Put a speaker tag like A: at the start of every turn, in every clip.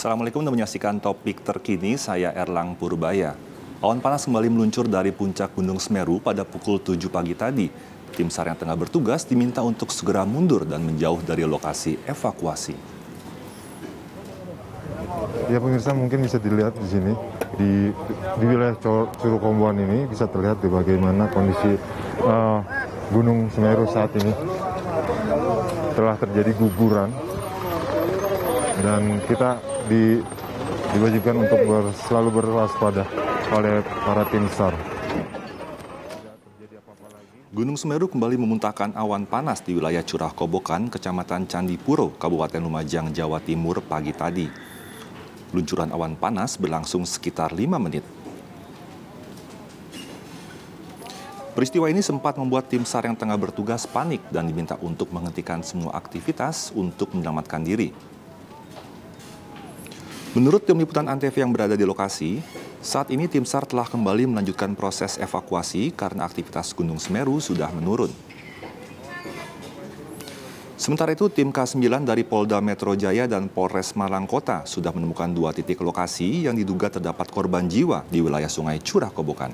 A: Assalamualaikum Anda menyaksikan topik terkini, saya Erlang Purbaya. Awan panas kembali meluncur dari puncak Gunung Semeru pada pukul 7 pagi tadi. Tim SAR yang tengah bertugas diminta untuk segera mundur dan menjauh dari lokasi evakuasi.
B: Ya pemirsa mungkin bisa dilihat di sini di, di wilayah Curug Kombuan ini bisa terlihat di bagaimana kondisi uh, Gunung Semeru saat ini telah terjadi guguran dan kita di, diwajibkan untuk ber, selalu berwaspada oleh para tim SAR.
A: Gunung Semeru kembali memuntahkan awan panas di wilayah Curah Kobokan, Kecamatan Candipuro, Kabupaten Lumajang, Jawa Timur pagi tadi. Luncuran awan panas berlangsung sekitar 5 menit. Peristiwa ini sempat membuat tim SAR yang tengah bertugas panik dan diminta untuk menghentikan semua aktivitas untuk menyelamatkan diri. Menurut tim liputan Antv yang berada di lokasi, saat ini tim SAR telah kembali melanjutkan proses evakuasi karena aktivitas Gunung Semeru sudah menurun. Sementara itu, tim K9 dari Polda Metro Jaya dan Polres Malang Kota sudah menemukan dua titik lokasi yang diduga terdapat korban jiwa di wilayah Sungai Curah Kobokan.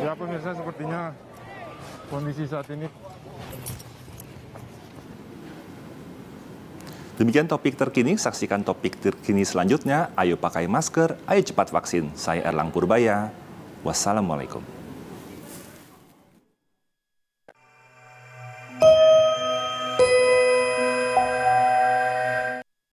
B: Ya pemirsa sepertinya kondisi saat ini
A: Demikian topik terkini, saksikan topik terkini selanjutnya. Ayo pakai masker, ayo cepat vaksin. Saya Erlang Purbaya. Wassalamualaikum.